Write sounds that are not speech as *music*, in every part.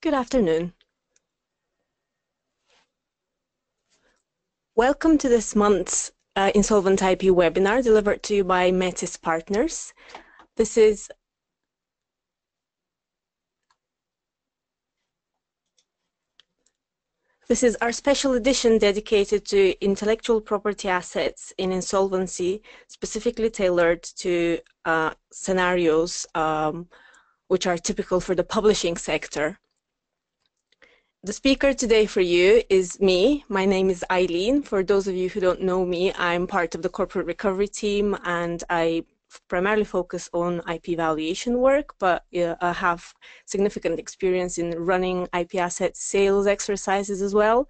Good afternoon. Welcome to this month's uh, Insolvent IP webinar delivered to you by Metis Partners. This is This is our special edition dedicated to intellectual property assets in insolvency, specifically tailored to uh, scenarios um, which are typical for the publishing sector. The speaker today for you is me. My name is Eileen. For those of you who don't know me, I'm part of the corporate recovery team and I primarily focus on IP valuation work, but uh, I have significant experience in running IP asset sales exercises as well.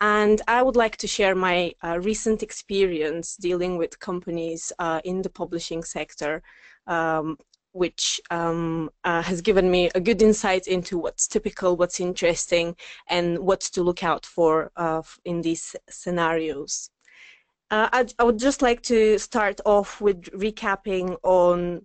And I would like to share my uh, recent experience dealing with companies uh, in the publishing sector, um, which um, uh, has given me a good insight into what's typical, what's interesting, and what to look out for uh, in these scenarios. Uh, I, I, would just like to start off with recapping on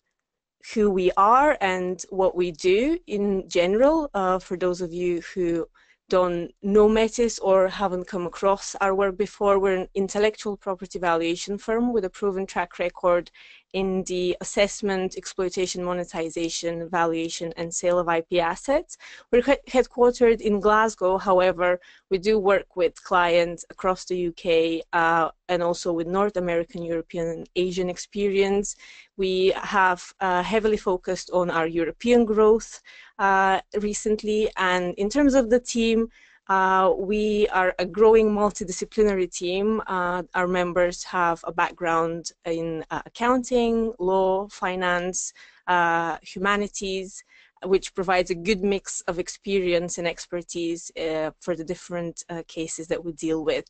who we are and what we do in general uh, for those of you who don't know Metis or haven't come across our work before. We're an intellectual property valuation firm with a proven track record in the assessment, exploitation, monetization, valuation, and sale of IP assets. We're headquartered in Glasgow, however, we do work with clients across the UK uh, and also with North American, European, and Asian experience. We have uh, heavily focused on our European growth uh, recently, and in terms of the team, uh, we are a growing multidisciplinary team. Uh, our members have a background in uh, accounting, law, finance, uh, humanities, which provides a good mix of experience and expertise uh, for the different uh, cases that we deal with.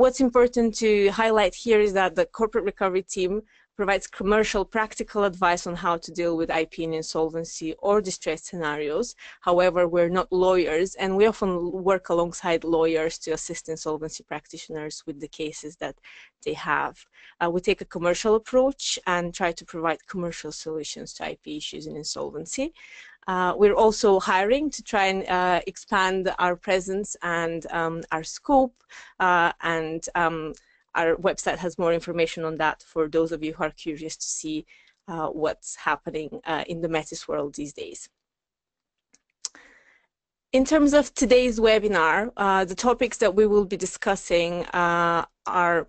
what's important to highlight here is that the corporate recovery team provides commercial practical advice on how to deal with IP in insolvency or distress scenarios. However, we're not lawyers and we often work alongside lawyers to assist insolvency practitioners with the cases that they have. Uh, we take a commercial approach and try to provide commercial solutions to IP issues in insolvency. Uh, we're also hiring to try and uh, expand our presence and um, our scope uh, and um, our website has more information on that for those of you who are curious to see uh, what's happening uh, in the Metis world these days. In terms of today's webinar, uh, the topics that we will be discussing uh, are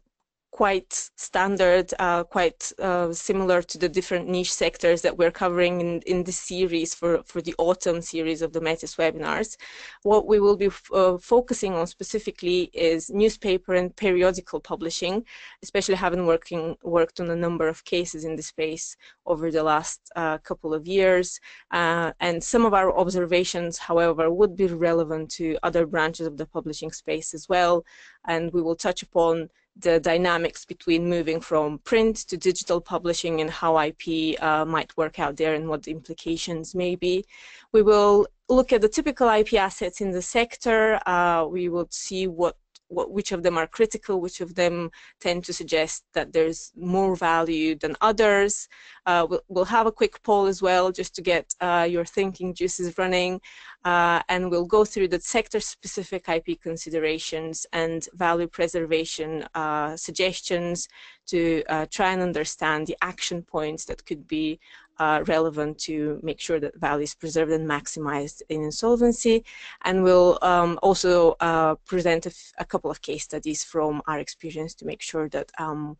quite standard, uh, quite uh, similar to the different niche sectors that we're covering in, in this series for, for the autumn series of the Metis webinars. What we will be uh, focusing on specifically is newspaper and periodical publishing, especially having working, worked on a number of cases in this space over the last uh, couple of years. Uh, and some of our observations, however, would be relevant to other branches of the publishing space as well. And we will touch upon the dynamics between moving from print to digital publishing and how IP uh, might work out there and what the implications may be. We will look at the typical IP assets in the sector. Uh, we will see what what, which of them are critical, which of them tend to suggest that there's more value than others. Uh, we'll, we'll, have a quick poll as well just to get uh, your thinking juices running. Uh, and we'll go through the sector-specific IP considerations and value preservation uh, suggestions to uh, try and understand the action points that could be uh, relevant to make sure that value is preserved and maximized in insolvency. And we'll um, also uh, present a, couple of case studies from our experience to make sure that um,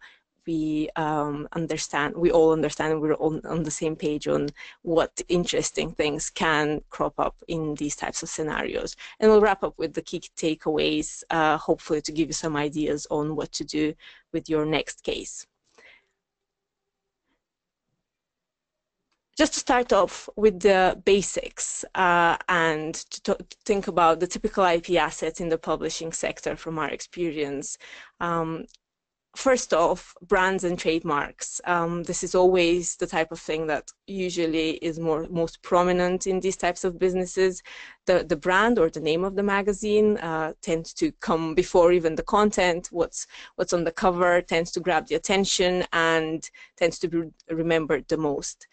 we um, understand, we all understand, we're all on the same page on what interesting things can crop up in these types of scenarios. And we'll wrap up with the key takeaways, uh, hopefully to give you some ideas on what to do with your next case. Just to start off with the basics uh, and to, to, think about the typical IP assets in the publishing sector from our experience. Um, first off, brands and trademarks. Um, this is always the type of thing that usually is more most prominent in these types of businesses. The the brand or the name of the magazine uh, tends to come before even the content. What's what's on the cover tends to grab the attention and tends to be remembered the most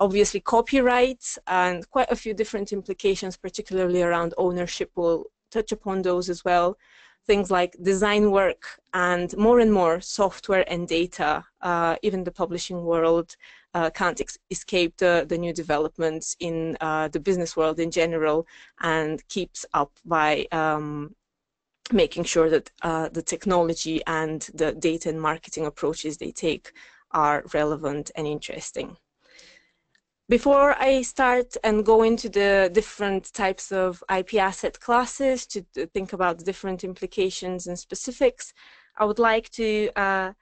Obviously, copyright and quite a few different implications, particularly around ownership. We'll touch upon those as well. Things like design work and more and more software and data. Uh, even the publishing world uh, can't escape the, the new developments in uh, the business world in general and keeps up by um, making sure that uh, the technology and the data and marketing approaches they take are relevant and interesting. Before I start and go into the different types of IP asset classes to think about the different implications and specifics, I would like to uh,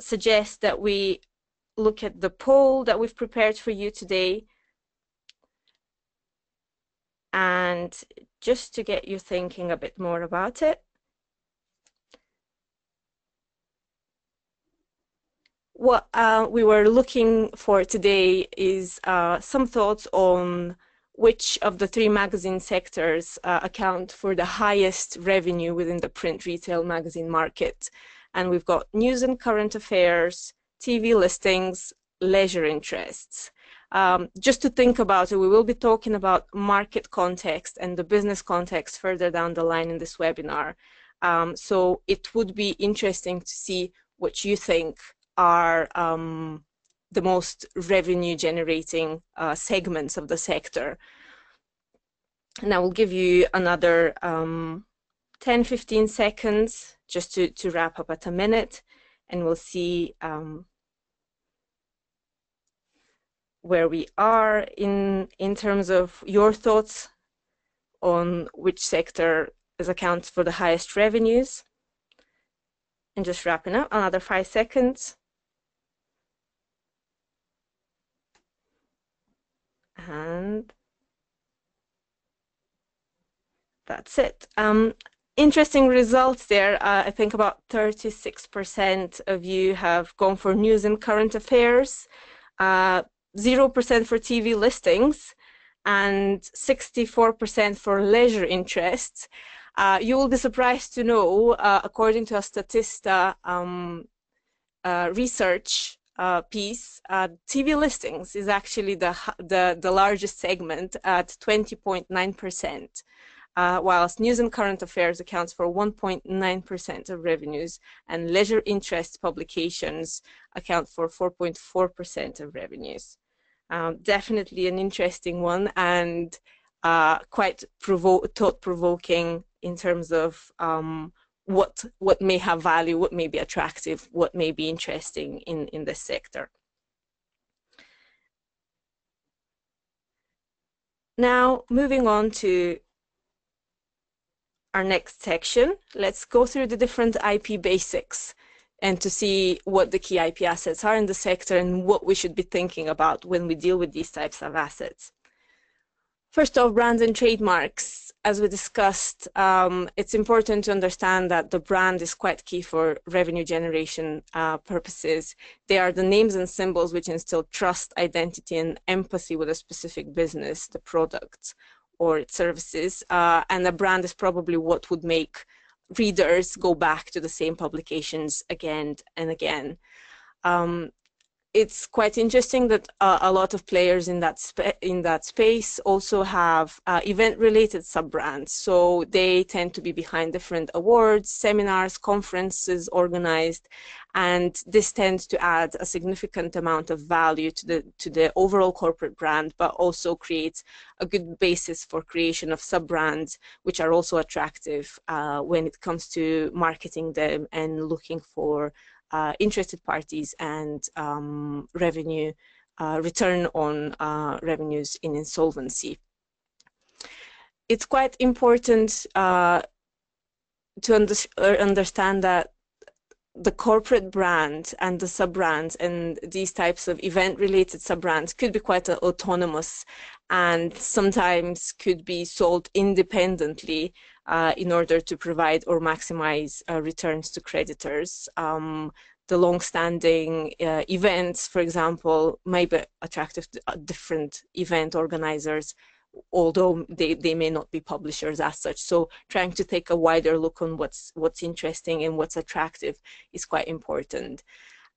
suggest that we look at the poll that we've prepared for you today. And just to get you thinking a bit more about it. What uh, we were looking for today is uh, some thoughts on which of the three magazine sectors uh, account for the highest revenue within the print retail magazine market. And we've got news and current affairs, TV listings, leisure interests. Um, just to think about it, we will be talking about market context and the business context further down the line in this webinar. Um, so it would be interesting to see what you think are um, the most revenue generating uh, segments of the sector. And I will give you another um, 10, 15 seconds just to, to wrap up at a minute and we'll see um, where we are in, in terms of your thoughts on which sector is accounts for the highest revenues. And just wrapping up, another five seconds. And that's it. Um, interesting results there. Uh, I think about 36% of you have gone for news and current affairs, 0% uh, for TV listings, and 64% for leisure interests. Uh, you will be surprised to know, uh, according to a Statista um, uh, research, uh, piece, uh, TV listings is actually the, the, the largest segment at 20.9%, uh, whilst news and current affairs accounts for 1.9% of revenues, and leisure interest publications account for 4.4% of revenues. Um, definitely an interesting one and uh, quite provo thought-provoking in terms of um, what what may have value, what may be attractive, what may be interesting in, in this sector. Now, moving on to our next section, let's go through the different IP basics and to see what the key IP assets are in the sector and what we should be thinking about when we deal with these types of assets. First off, brands and trademarks as we discussed, um, it's important to understand that the brand is quite key for revenue generation uh, purposes. They are the names and symbols which instill trust, identity, and empathy with a specific business, the product or its services. Uh, and the brand is probably what would make readers go back to the same publications again and again. Um, it's quite interesting that uh, a lot of players in that in that space also have uh, event-related sub-brands. So they tend to be behind different awards, seminars, conferences organized, and this tends to add a significant amount of value to the to the overall corporate brand, but also creates a good basis for creation of sub-brands, which are also attractive uh, when it comes to marketing them and looking for uh, interested parties and um, revenue uh, return on uh, revenues in insolvency. It's quite important uh, to under uh, understand that the corporate brand and the sub-brands and these types of event-related sub-brands could be quite autonomous and sometimes could be sold independently uh, in order to provide or maximize uh, returns to creditors. Um, the long-standing uh, events, for example, may be attractive to uh, different event organizers, although they, they may not be publishers as such. So trying to take a wider look on what's what's interesting and what's attractive is quite important.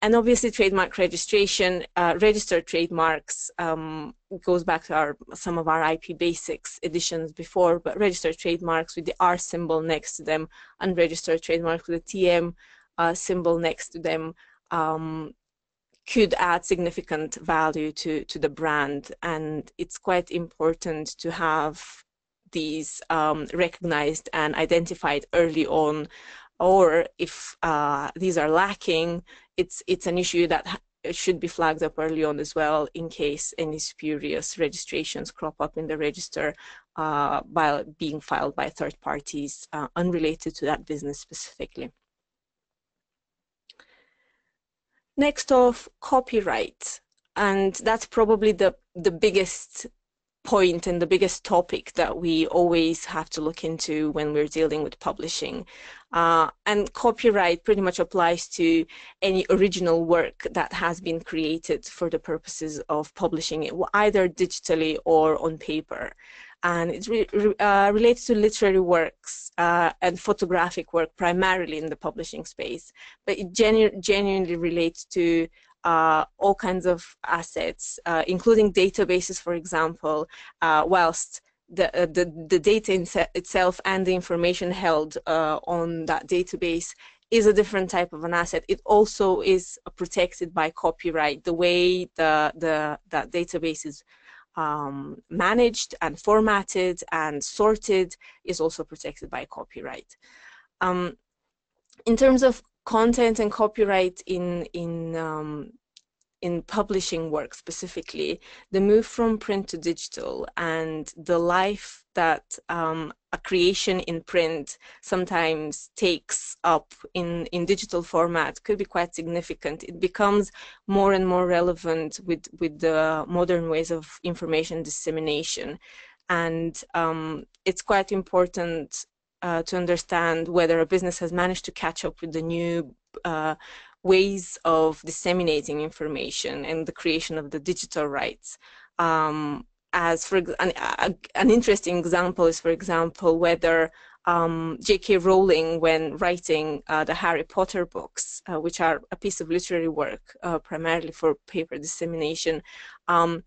and obviously trademark registration, uh, registered trademarks um, goes back to our some of our IP basics editions before, but registered trademarks with the R symbol next to them, unregistered trademarks with the TM uh, symbol next to them um, could add significant value to, to the brand. And it's quite important to have these um, recognized and identified early on. Or if uh, these are lacking, it's, it's an issue that should be flagged up early on as well in case any spurious registrations crop up in the register uh, being filed by third parties uh, unrelated to that business specifically. Next off, copyright. And that's probably the, the biggest point and the biggest topic that we always have to look into when we're dealing with publishing. Uh, and copyright pretty much applies to any original work that has been created for the purposes of publishing it, either digitally or on paper and it's re uh, related to literary works uh, and photographic work primarily in the publishing space, but it genu genuinely relates to uh, all kinds of assets, uh, including databases, for example, uh, whilst the, uh, the, the data itself and the information held on that database is a different type of an asset. It also is protected by copyright. The way the the that database is um, managed and formatted and sorted is also protected by copyright. Um, in terms of content and copyright in in um, in publishing work specifically, the move from print to digital and the life that um, a creation in print sometimes takes up in, in digital format could be quite significant. It becomes more and more relevant with, with the modern ways of information dissemination. And um, it's quite important uh, to understand whether a business has managed to catch up with the new uh, ways of disseminating information and the creation of the digital rights. Um, as for an, an, interesting example is, for example, whether um, J.K. Rowling, when writing uh, the Harry Potter books, uh, which are a piece of literary work uh, primarily for paper dissemination, um,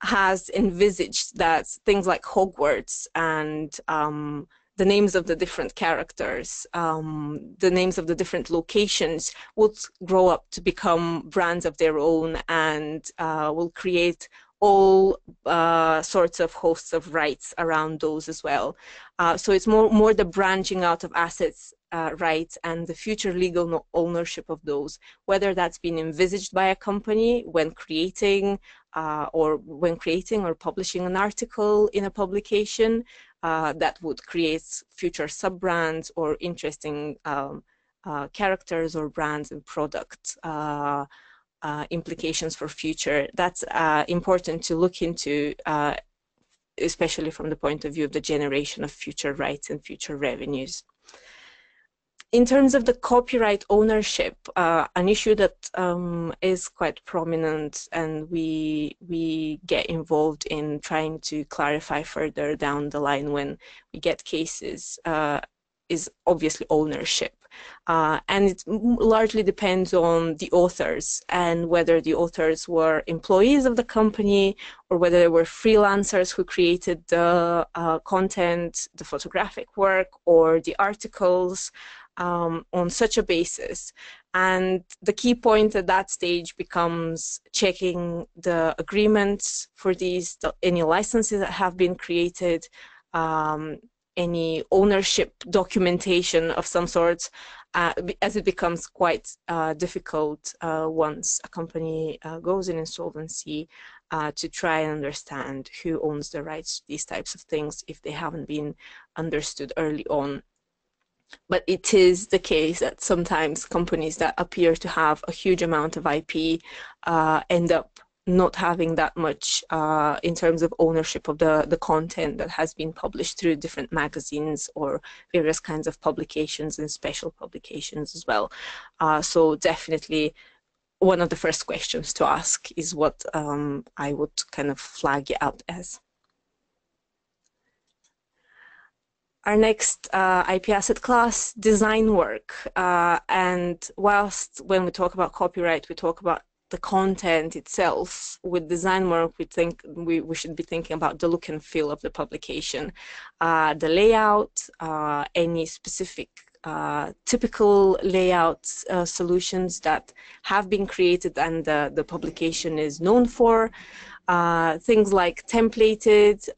has envisaged that things like Hogwarts and um, the names of the different characters, um, the names of the different locations would grow up to become brands of their own and uh, will create all uh, sorts of hosts of rights around those as well. Uh, so it's more, more the branching out of assets uh, rights and the future legal ownership of those, whether that's been envisaged by a company when creating uh, or when creating or publishing an article in a publication, uh, that would create future sub-brands or interesting um, uh, characters or brands and product uh, uh implications for future. That's uh, important to look into, uh, especially from the point of view of the generation of future rights and future revenues in terms of the copyright ownership, uh, an issue that um, is quite prominent and we we get involved in trying to clarify further down the line when we get cases uh, is obviously ownership. Uh, and it largely depends on the authors and whether the authors were employees of the company or whether they were freelancers who created the uh, content, the photographic work or the articles um, on such a basis. And the key point at that stage becomes checking the agreements for these, the, any licenses that have been created, um, any ownership documentation of some sort, uh, as it becomes quite uh, difficult uh, once a company uh, goes in insolvency uh, to try and understand who owns the rights to these types of things if they haven't been understood early on but it is the case that sometimes companies that appear to have a huge amount of IP uh, end up not having that much uh, in terms of ownership of the, the content that has been published through different magazines or various kinds of publications and special publications as well. Uh, so definitely one of the first questions to ask is what um, I would kind of flag it out as. Our next uh, IP asset class, design work. Uh, and whilst when we talk about copyright, we talk about the content itself, with design work, we think we, we should be thinking about the look and feel of the publication, uh, the layout, uh, any specific uh, typical layout uh, solutions that have been created and the publication is known for. Things like templated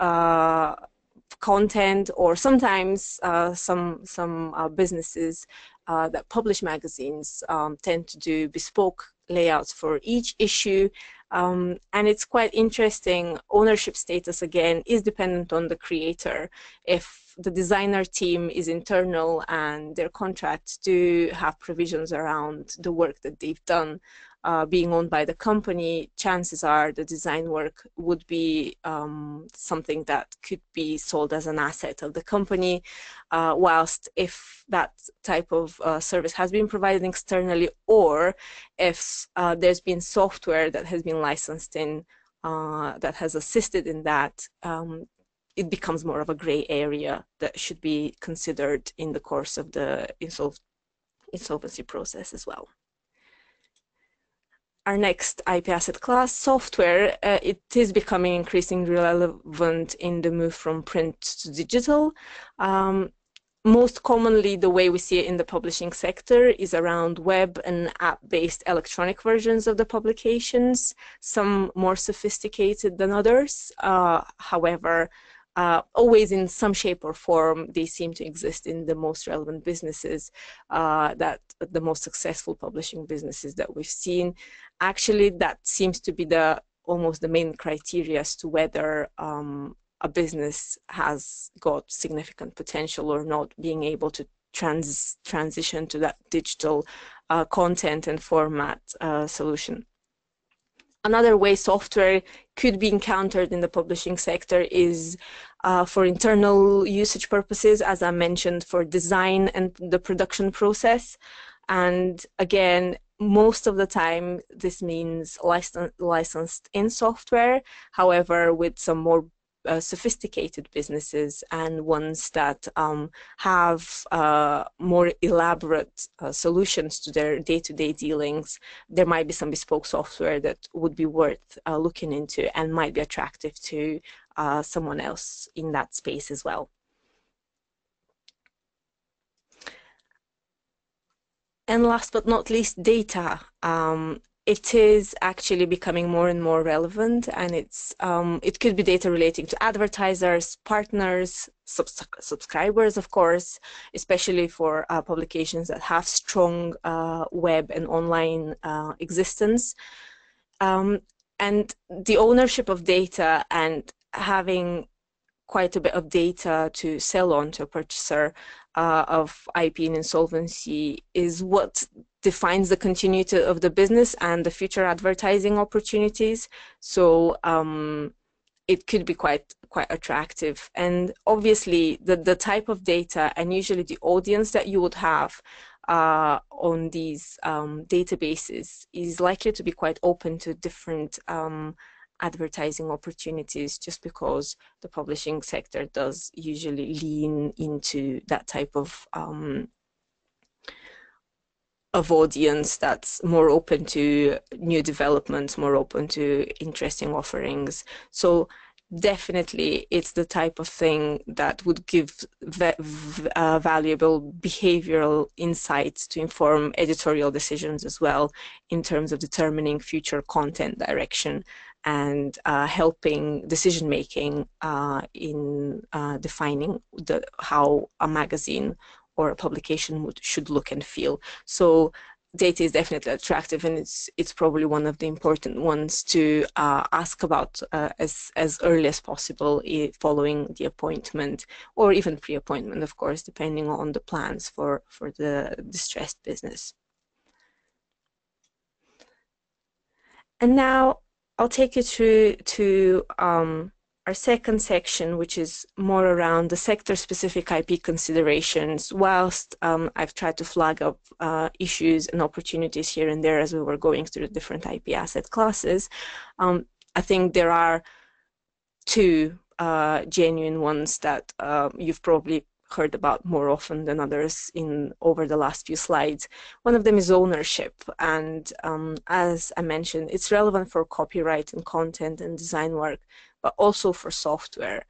content or sometimes uh, some, some businesses that publish magazines um, tend to do bespoke layouts for each issue um, and it's quite interesting. Ownership status, again, is dependent on the creator. If the designer team is internal and their contracts do have provisions around the work that they've done, uh, being owned by the company, chances are the design work would be um, something that could be sold as an asset of the company. Uh, whilst if that type of uh, service has been provided externally, or if uh, there's been software that has been licensed in uh, that has assisted in that, um, it becomes more of a gray area that should be considered in the course of the insolvency process as well our next IP asset class, software, uh, it is becoming increasingly relevant in the move from print to digital. Um, most commonly, the way we see it in the publishing sector is around web and app-based electronic versions of the publications, some more sophisticated than others. Uh, however, uh, always in some shape or form, they seem to exist in the most relevant businesses, uh, that the most successful publishing businesses that we've seen. Actually, that seems to be the almost the main criteria as to whether um, a business has got significant potential or not, being able to trans transition to that digital uh, content and format uh, solution. Another way software could be encountered in the publishing sector is uh, for internal usage purposes, as I mentioned, for design and the production process. And again, most of the time, this means licensed in software. However, with some more uh, sophisticated businesses and ones that um, have uh, more elaborate uh, solutions to their day-to-day dealings, there might be some bespoke software that would be worth uh, looking into and might be attractive to uh, someone else in that space as well. And last but not least, data. Um, it is actually becoming more and more relevant and it's um, it could be data relating to advertisers partners subs subscribers of course especially for uh, publications that have strong uh, web and online uh, existence. Um, and the ownership of data and having quite a bit of data to sell on to a purchaser uh, of IP and insolvency is what defines the continuity of the business and the future advertising opportunities. So um, it could be quite quite attractive. And obviously, the the type of data and usually the audience that you would have uh, on these um, databases is likely to be quite open to different um, advertising opportunities just because the publishing sector does usually lean into that type of um, of audience that's more open to new developments, more open to interesting offerings. So definitely it's the type of thing that would give uh, valuable behavioral insights to inform editorial decisions as well in terms of determining future content direction and uh, helping decision making uh, in uh, defining the, how a magazine or a publication would, should look and feel. So data is definitely attractive and it's it's probably one of the important ones to uh, ask about uh, as as early as possible following the appointment or even pre-appointment of course depending on the plans for for the distressed business and now I'll take you through to um, our second section, which is more around the sector-specific IP considerations, whilst um, I've tried to flag up uh, issues and opportunities here and there as we were going through the different IP asset classes, um, I think there are two uh, genuine ones that uh, you've probably heard about more often than others in over the last few slides. One of them is ownership, and um, as I mentioned, it's relevant for copyright and content and design work, but also for software.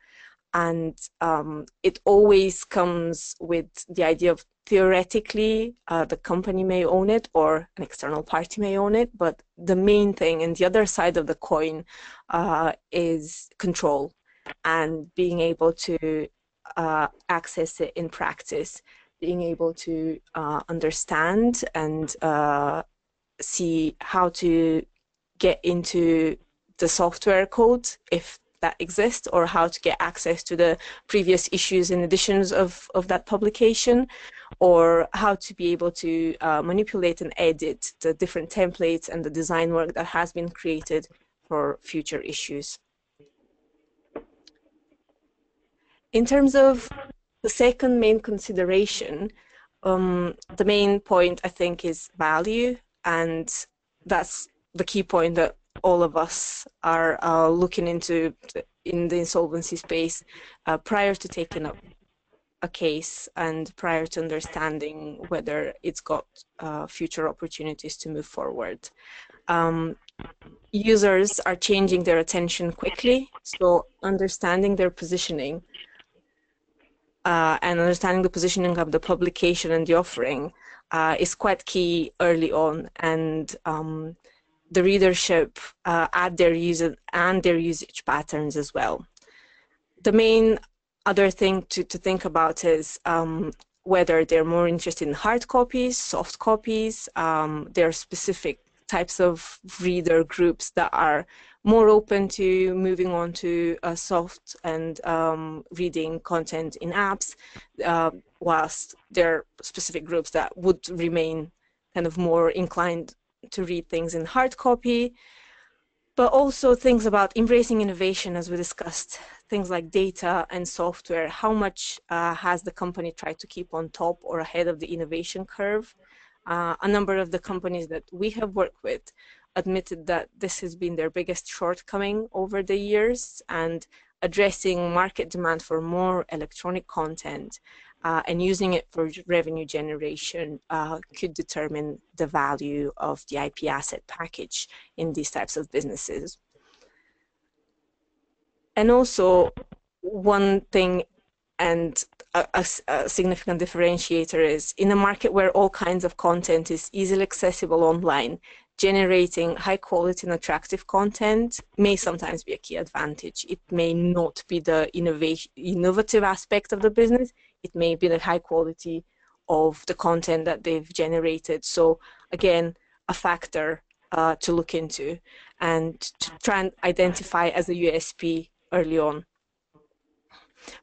And um, it always comes with the idea of theoretically uh, the company may own it or an external party may own it, but the main thing and the other side of the coin uh, is control and being able to uh, access it in practice, being able to uh, understand and uh, see how to get into the software code if that exists or how to get access to the previous issues and editions of, of that publication or how to be able to uh, manipulate and edit the different templates and the design work that has been created for future issues. In terms of the second main consideration, um, the main point I think is value, and that's the key point that all of us are uh, looking into in the insolvency space uh, prior to taking up a case and prior to understanding whether it's got uh, future opportunities to move forward. Um, users are changing their attention quickly, so understanding their positioning uh, and understanding the positioning of the publication and the offering uh, is quite key early on and um, the readership uh, add their user and their usage patterns as well. The main other thing to, to think about is um, whether they're more interested in hard copies, soft copies, um, there are specific types of reader groups that are more open to moving on to uh, soft and um, reading content in apps, uh, whilst there are specific groups that would remain kind of more inclined to read things in hard copy, but also things about embracing innovation, as we discussed, things like data and software. How much uh, has the company tried to keep on top or ahead of the innovation curve? Uh, a number of the companies that we have worked with admitted that this has been their biggest shortcoming over the years and addressing market demand for more electronic content uh, and using it for revenue generation uh, could determine the value of the IP asset package in these types of businesses. And also, one thing and a, a, a, significant differentiator is in a market where all kinds of content is easily accessible online, generating high quality and attractive content may sometimes be a key advantage. It may not be the innovative aspect of the business. It may be the high quality of the content that they've generated. So again, a factor uh, to look into and to try and identify as a USP early on.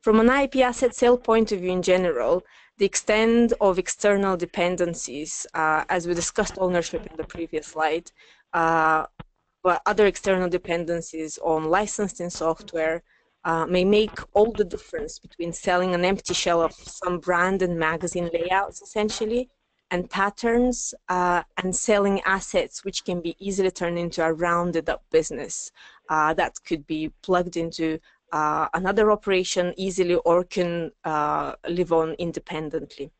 From an IP asset sale point of view in general, the extent of external dependencies, uh, as we discussed ownership in the previous slide, uh, but other external dependencies on licensing software uh, may make all the difference between selling an empty shell of some brand and magazine layouts, essentially, and patterns, uh, and selling assets which can be easily turned into a rounded up business uh, that could be plugged into uh, another operation easily or can uh, live on independently.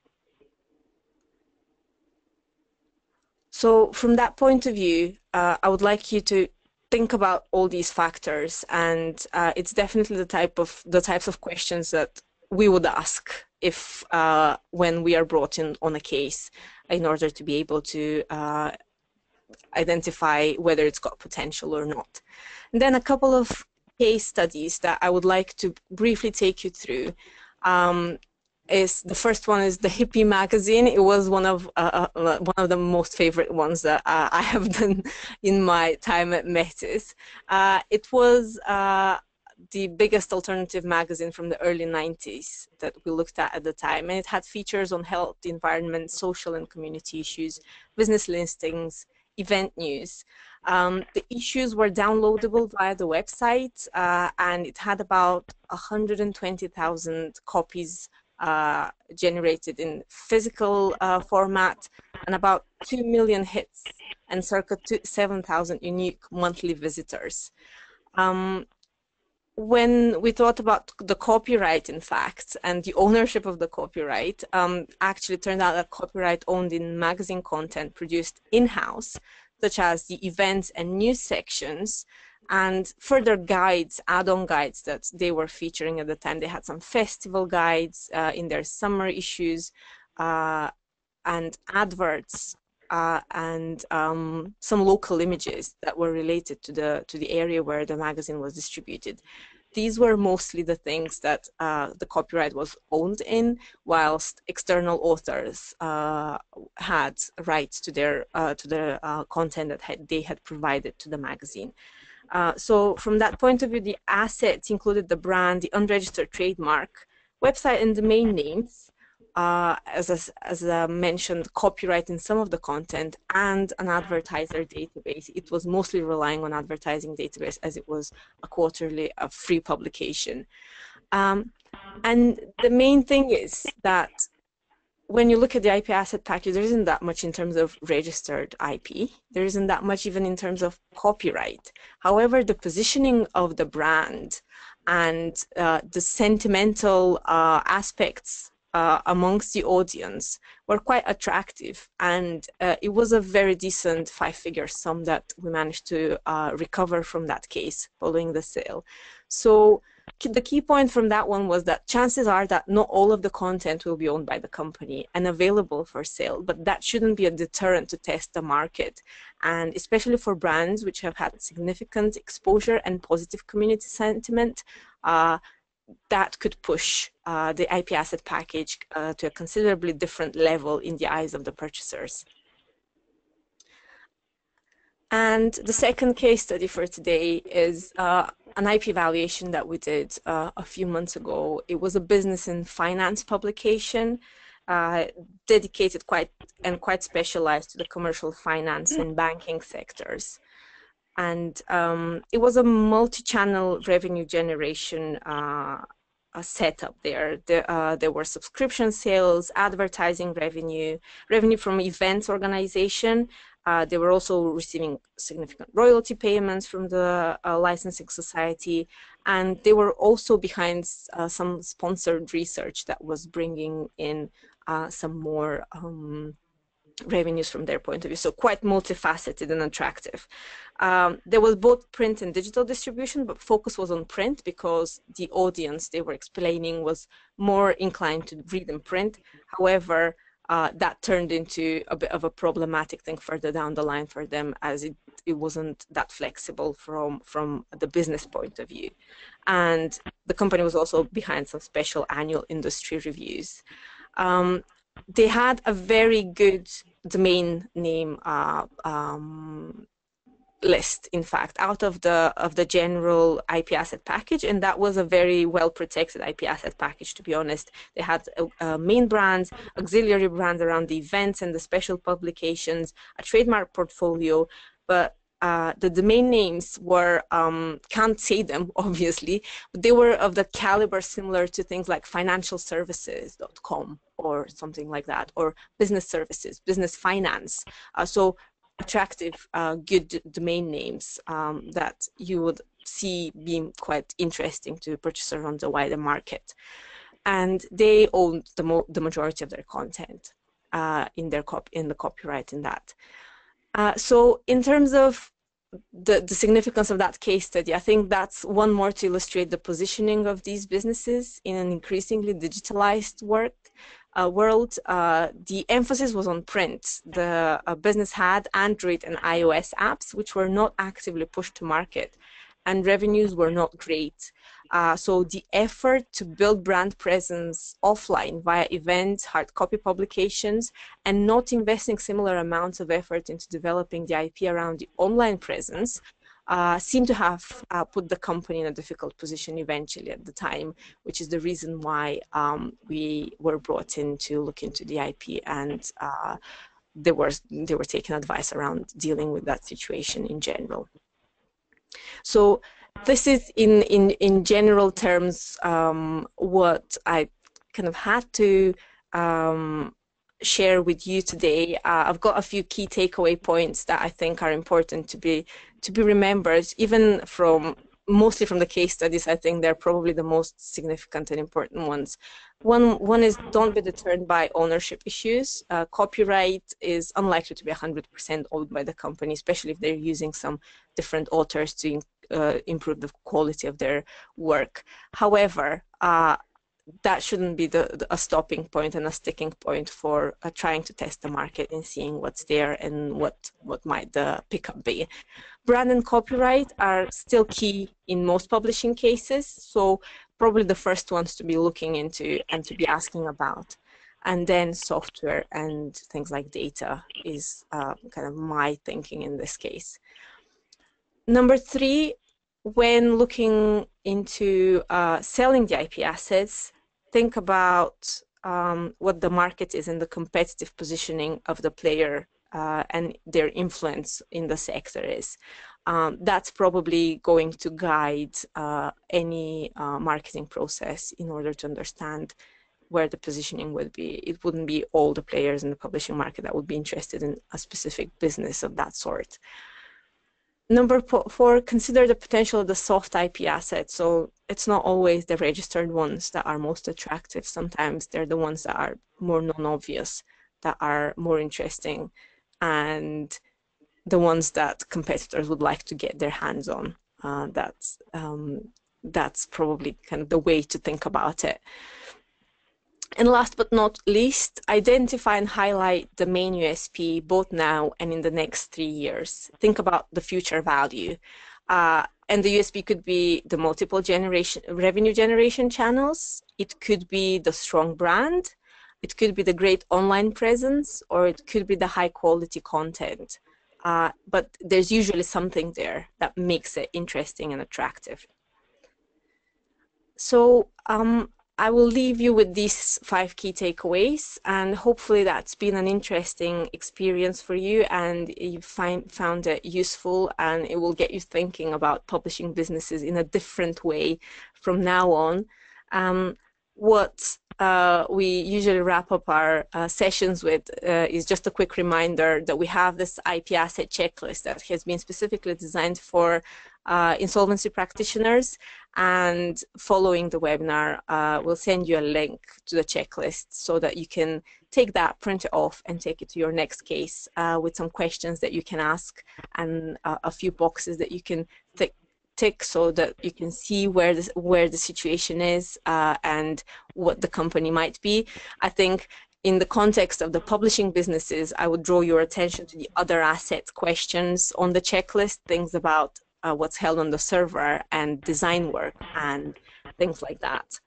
So from that point of view, uh, I would like you to think about all these factors and uh, it's definitely the type of the types of questions that we would ask if uh, when we are brought in on a case in order to be able to uh, identify whether it's got potential or not. And then a couple of case studies that I would like to briefly take you through. Um, is the first one is the Hippie magazine. It was one of uh, uh, one of the most favorite ones that uh, *laughs* I have done in my time at Metis. Uh, it was uh, the biggest alternative magazine from the early 90s that we looked at at the time, and it had features on health, the environment, social and community issues, business listings, event news. Um, the issues were downloadable via the website, uh, and it had about 120,000 copies uh, generated in physical uh, format and about 2 million hits and circa 7,000 unique monthly visitors. Um, when we thought about the copyright, in fact, and the ownership of the copyright, um, actually turned out that copyright owned in magazine content produced in-house, such as the events and news sections, and further guides, add-on guides that they were featuring at the time. They had some festival guides uh, in their summer issues uh, and adverts uh, and um, some local images that were related to the to the area where the magazine was distributed. These were mostly the things that uh, the copyright was owned in, whilst external authors uh, had rights to their uh, to the content that had, they had provided to the magazine. Uh, so from that point of view, the assets included the brand, the unregistered trademark, website and domain names, uh, as, as, as uh, mentioned, copyright in some of the content and an advertiser database. It was mostly relying on advertising database as it was a quarterly a free publication. Um, and the main thing is that when you look at the IP asset package, there isn't that much in terms of registered IP. There isn't that much even in terms of copyright. However, the positioning of the brand and uh, the sentimental uh, aspects uh, amongst the audience were quite attractive and uh, it was a very decent five figure sum that we managed to uh, recover from that case following the sale so the key point from that one was that chances are that not all of the content will be owned by the company and available for sale, but that shouldn't be a deterrent to test the market. And especially for brands which have had significant exposure and positive community sentiment, uh, that could push uh, the IP asset package uh, to a considerably different level in the eyes of the purchasers. And the second case study for today is uh, an IP valuation that we did uh, a few months ago. It was a business and finance publication uh, dedicated quite and quite specialized to the commercial finance and banking sectors and um, it was a multi-channel revenue generation uh, setup there. There, uh, there were subscription sales, advertising revenue, revenue from events organization. Uh, they were also receiving significant royalty payments from the uh, licensing society, and they were also behind uh, some sponsored research that was bringing in uh, some more um, revenues from their point of view. So quite multifaceted and attractive. Um, there was both print and digital distribution, but focus was on print because the audience they were explaining was more inclined to read and print. However, uh, that turned into a bit of a problematic thing further down the line for them as it, it wasn't that flexible from, from the business point of view. And the company was also behind some special annual industry reviews. Um, they had a very good domain name uh, um, list in fact out of the of the general IP asset package and that was a very well protected IP asset package to be honest. They had uh, main brands auxiliary brands around the events and the special publications a trademark portfolio but uh, the domain names were um, can't say them *laughs* obviously but they were of the caliber similar to things like financialservices.com or something like that or business services business finance. Uh, so attractive uh, good domain names um, that you would see being quite interesting to purchasers on the wider market. And they own the, the majority of their content uh, in their cop in the copyright in that. Uh, so in terms of the, the significance of that case study, I think that's one more to illustrate the positioning of these businesses in an increasingly digitalized work uh, world. Uh, the emphasis was on print. The uh, business had Android and iOS apps, which were not actively pushed to market, and revenues were not great. Uh, so the effort to build brand presence offline via events, hard copy publications, and not investing similar amounts of effort into developing the IP around the online presence uh, seem to have uh, put the company in a difficult position eventually at the time, which is the reason why um, we were brought in to look into the IP and uh, they were they were taking advice around dealing with that situation in general. So this is in, in, in general terms um, what I kind of had to um, share with you today. Uh, I've got a few key takeaway points that I think are important to be to be remembered, even from mostly from the case studies, I think they're probably the most significant and important ones. One, one is don't be deterred by ownership issues. Uh, copyright is unlikely to be 100% owned by the company, especially if they're using some different authors to uh, improve the quality of their work. However, uh, that shouldn't be the, the, a stopping point and a sticking point for uh, trying to test the market and seeing what's there and what what might the pickup be. Brand and copyright are still key in most publishing cases, so probably the first ones to be looking into and to be asking about. And then software and things like data is uh, kind of my thinking in this case. Number three, when looking into uh, selling the IP assets, think about um, what the market is and the competitive positioning of the player uh, and their influence in the sector is. Um, that's probably going to guide uh, any uh, marketing process in order to understand where the positioning would be. It wouldn't be all the players in the publishing market that would be interested in a specific business of that sort. Number four, consider the potential of the soft IP assets. So it's not always the registered ones that are most attractive. Sometimes they're the ones that are more non-obvious, that are more interesting, and the ones that competitors would like to get their hands on. Uh, that's um, that's probably kind of the way to think about it. And last but not least, identify and highlight the main USP both now and in the next three years. Think about the future value. Uh, and the USP could be the multiple generation revenue generation channels. It could be the strong brand. It could be the great online presence, or it could be the high quality content. Uh, but there's usually something there that makes it interesting and attractive. So um, I will leave you with these five key takeaways, and hopefully that's been an interesting experience for you, and you find found it useful, and it will get you thinking about publishing businesses in a different way from now on. Um, what uh, we usually wrap up our uh, sessions with uh, is just a quick reminder that we have this IP asset checklist that has been specifically designed for uh, insolvency practitioners and following the webinar uh, we'll send you a link to the checklist so that you can take that print it off and take it to your next case uh, with some questions that you can ask and uh, a few boxes that you can tick so that you can see where the, where the situation is uh, and what the company might be. I think in the context of the publishing businesses, I would draw your attention to the other assets questions on the checklist, things about uh, what's held on the server and design work and things like that.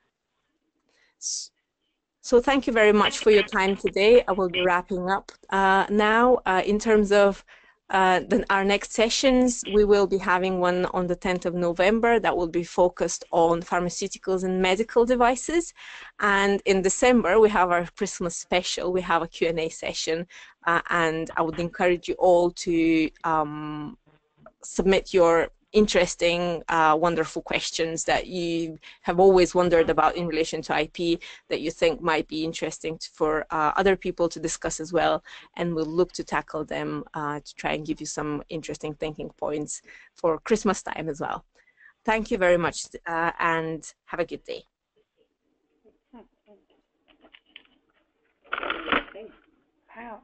So thank you very much for your time today. I will be wrapping up uh, now. Uh, in terms of uh, then our next sessions, we will be having one on the 10th of November that will be focused on pharmaceuticals and medical devices. And in December, we have our Christmas special. We have a Q&A session. Uh, and I would encourage you all to um, submit your interesting, uh, wonderful questions that you have always wondered about in relation to IP that you think might be interesting for uh, other people to discuss as well. And we'll look to tackle them uh, to try and give you some interesting thinking points for Christmas time as well. Thank you very much uh, and have a good day. Wow.